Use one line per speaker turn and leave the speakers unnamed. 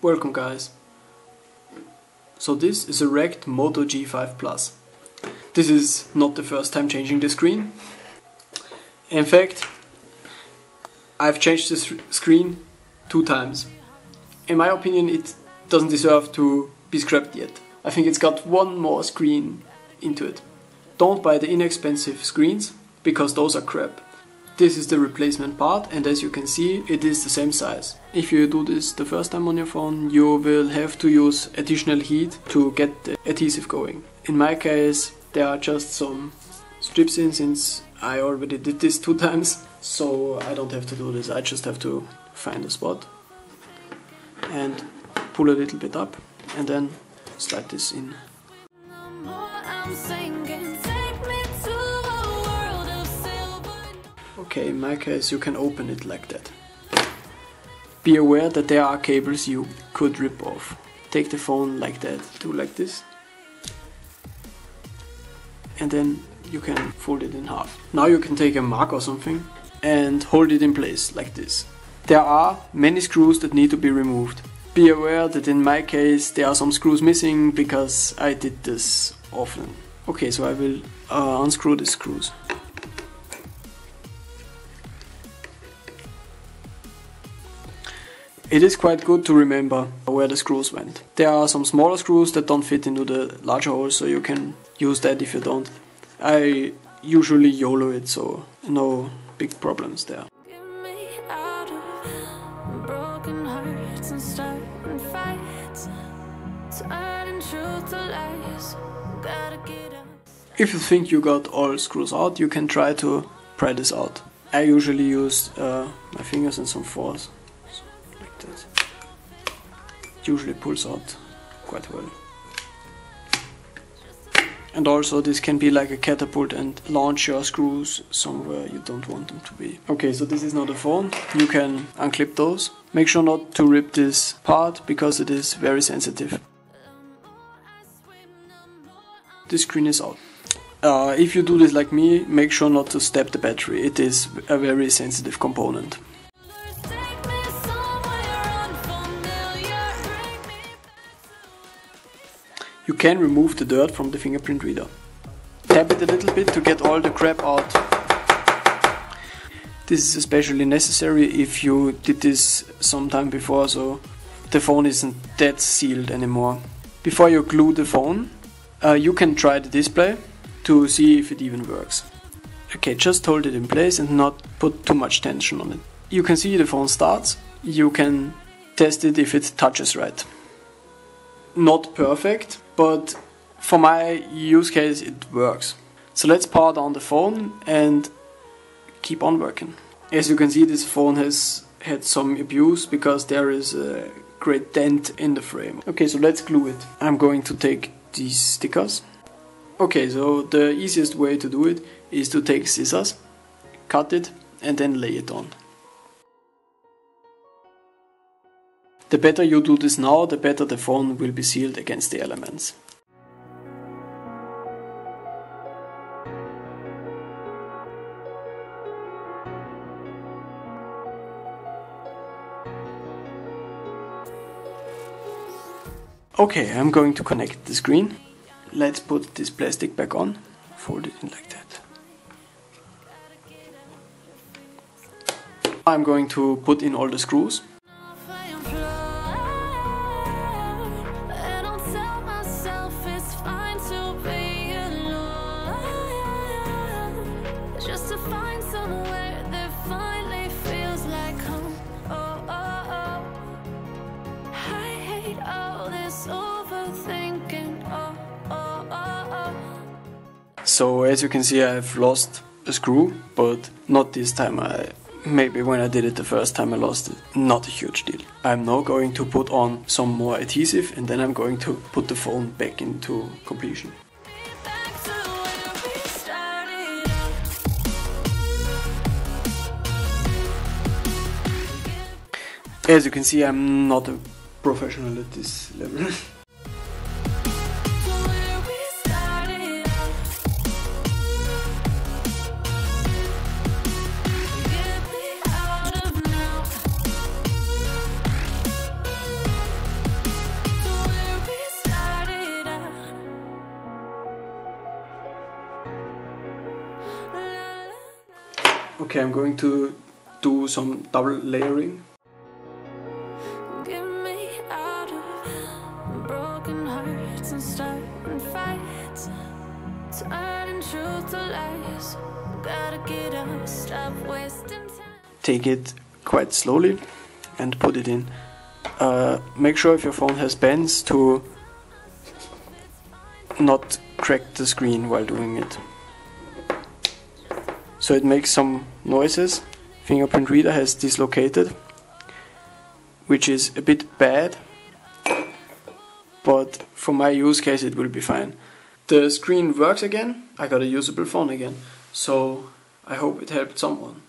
Welcome guys. So this is a wrecked Moto G5 Plus. This is not the first time changing the screen. In fact, I've changed this screen two times. In my opinion it doesn't deserve to be scrapped yet. I think it's got one more screen into it. Don't buy the inexpensive screens because those are crap. This is the replacement part and as you can see it is the same size. If you do this the first time on your phone you will have to use additional heat to get the adhesive going. In my case there are just some strips in since I already did this two times so I don't have to do this, I just have to find a spot and pull a little bit up and then slide this in. Okay, in my case you can open it like that. Be aware that there are cables you could rip off. Take the phone like that, do like this. And then you can fold it in half. Now you can take a mark or something and hold it in place like this. There are many screws that need to be removed. Be aware that in my case there are some screws missing because I did this often. Okay, so I will uh, unscrew the screws. It is quite good to remember where the screws went. There are some smaller screws that don't fit into the larger holes, so you can use that if you don't. I usually YOLO it, so no big problems there. If you think you got all screws out, you can try to pry this out. I usually use uh, my fingers and some force that usually pulls out quite well. And also this can be like a catapult and launch your screws somewhere you don't want them to be. Okay, so this is not a phone. You can unclip those. Make sure not to rip this part because it is very sensitive. This screen is out. Uh, if you do this like me, make sure not to step the battery. It is a very sensitive component. You can remove the dirt from the fingerprint reader. Tap it a little bit to get all the crap out. This is especially necessary if you did this sometime before so the phone isn't that sealed anymore. Before you glue the phone, uh, you can try the display to see if it even works. Okay, just hold it in place and not put too much tension on it. You can see the phone starts, you can test it if it touches right. Not perfect, but for my use case it works. So let's power down the phone and keep on working. As you can see this phone has had some abuse because there is a great dent in the frame. Okay, so let's glue it. I'm going to take these stickers. Okay, so the easiest way to do it is to take scissors, cut it and then lay it on. The better you do this now, the better the phone will be sealed against the elements. Okay, I'm going to connect the screen. Let's put this plastic back on, fold it in like that. I'm going to put in all the screws. Oh, oh, oh, so as you can see I've lost a screw, but not this time. I Maybe when I did it the first time I lost it. Not a huge deal. I'm now going to put on some more adhesive and then I'm going to put the phone back into completion. As you can see I'm not a professional at this level. okay I'm going to do some double layering Take it quite slowly and put it in. Uh, make sure if your phone has bands to not crack the screen while doing it. So it makes some noises. Fingerprint reader has dislocated, which is a bit bad, but for my use case it will be fine. The screen works again, I got a usable phone again, so I hope it helped someone.